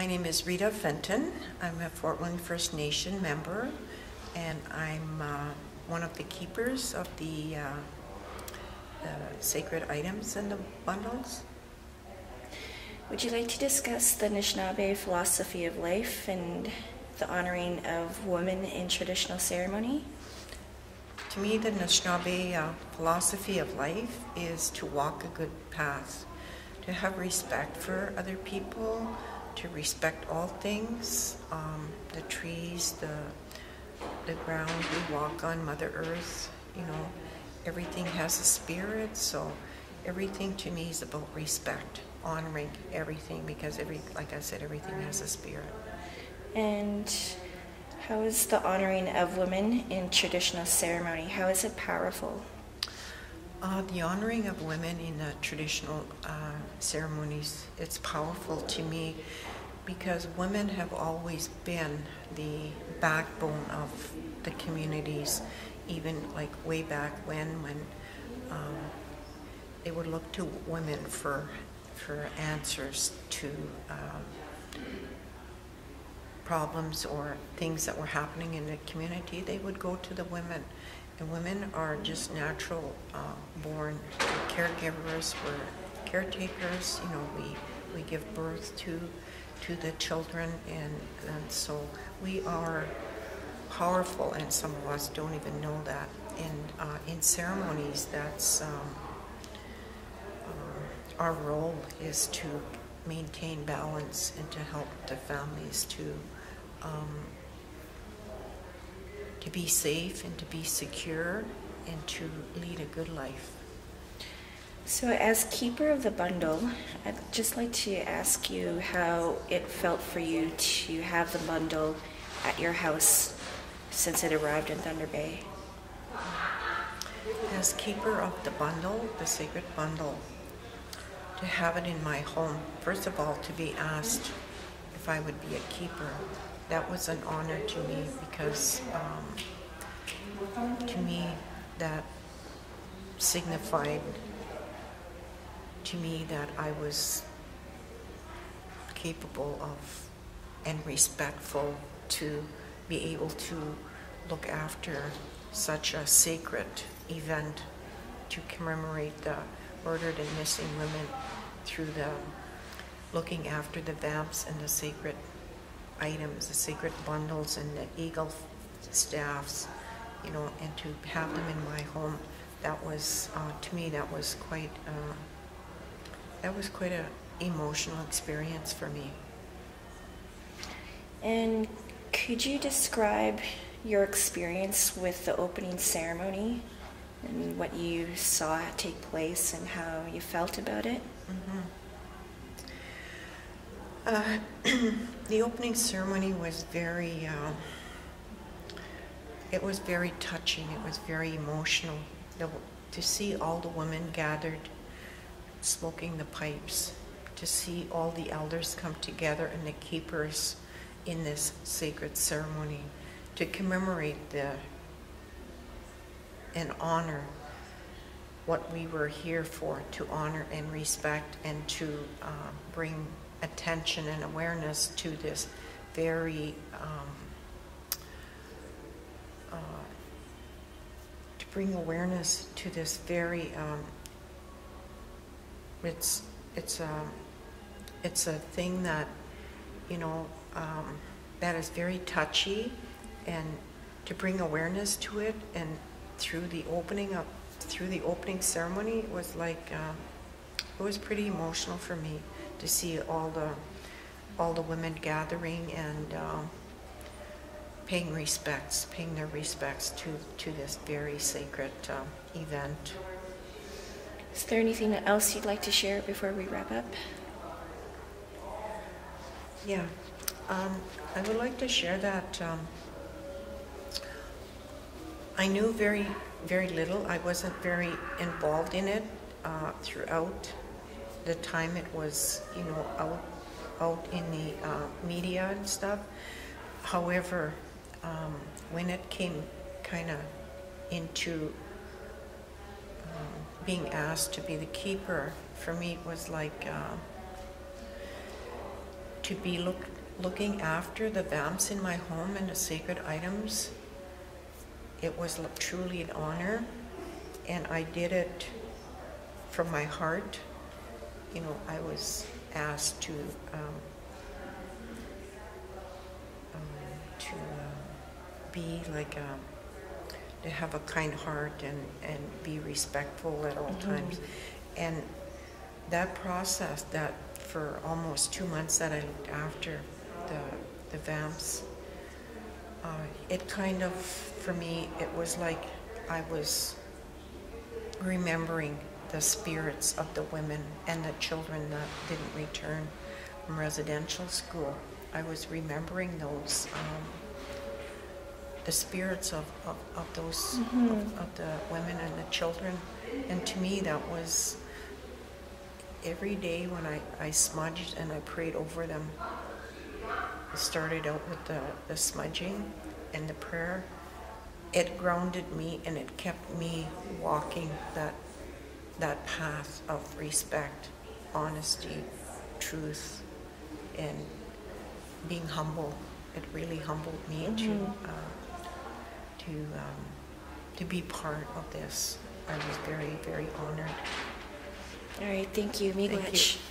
My name is Rita Fenton. I'm a Fort William First Nation member, and I'm uh, one of the keepers of the, uh, the sacred items and the bundles. Would you like to discuss the Anishinaabe philosophy of life and the honoring of women in traditional ceremony? To me, the Anishinaabe uh, philosophy of life is to walk a good path, to have respect for other people, to respect all things um, the trees, the, the ground we walk on, Mother Earth, you know, everything has a spirit, so everything to me is about respect honoring everything because every like I said, everything has a spirit. And how is the honoring of women in traditional ceremony? How is it powerful? Uh, the honoring of women in the traditional uh, ceremonies, it's powerful to me because women have always been the backbone of the communities, even like way back when, when um, they would look to women for for answers to um, problems or things that were happening in the community, they would go to the women. And women are just natural uh, born caregivers, we're caretakers, you know, we, we give birth to, to the children, and, and so we are powerful, and some of us don't even know that. And uh, in ceremonies, that's um, our role is to maintain balance and to help the families to um, to be safe and to be secure and to lead a good life. So, as keeper of the bundle, I'd just like to ask you how it felt for you to have the bundle at your house since it arrived in Thunder Bay. As keeper of the bundle, the sacred bundle, to have it in my home. First of all, to be asked if I would be a keeper, that was an honor to me because um, to me that signified to me that I was capable of and respectful to be able to look after such a sacred event to commemorate the murdered and missing women through the looking after the vamps and the sacred items, the sacred bundles and the eagle staffs, you know, and to have them in my home, that was, uh, to me, that was quite, uh, that was quite a emotional experience for me. And could you describe your experience with the opening ceremony? and what you saw take place and how you felt about it? Mm-hmm. Uh, the opening ceremony was very, uh, it was very touching. It was very emotional. The, to see all the women gathered, smoking the pipes, to see all the elders come together and the keepers in this sacred ceremony, to commemorate the and honor what we were here for to honor and respect and to uh, bring attention and awareness to this very um, uh, to bring awareness to this very um, it's it's a it's a thing that you know um, that is very touchy and to bring awareness to it and through the opening up, through the opening ceremony, was like uh, it was pretty emotional for me to see all the all the women gathering and uh, paying respects, paying their respects to to this very sacred uh, event. Is there anything else you'd like to share before we wrap up? Yeah, um, I would like to share that. Um, I knew very, very little. I wasn't very involved in it uh, throughout the time it was, you know, out, out in the uh, media and stuff. However, um, when it came kind of into um, being asked to be the keeper, for me it was like, uh, to be look, looking after the vamps in my home and the sacred items, it was truly an honor, and I did it from my heart. You know, I was asked to um, um, to uh, be like a, to have a kind heart and, and be respectful at all times. And that process, that for almost two months that I looked after the, the vamps, uh, it kind of, for me, it was like I was remembering the spirits of the women and the children that didn't return from residential school. I was remembering those, um, the spirits of, of, of those, of, of the women and the children. And to me, that was every day when I, I smudged and I prayed over them. I started out with the, the smudging and the prayer. It grounded me and it kept me walking that that path of respect, honesty, truth, and being humble. It really humbled me to uh, to um, to be part of this. I was very very honored. All right, thank you, Thank you. Miigwech.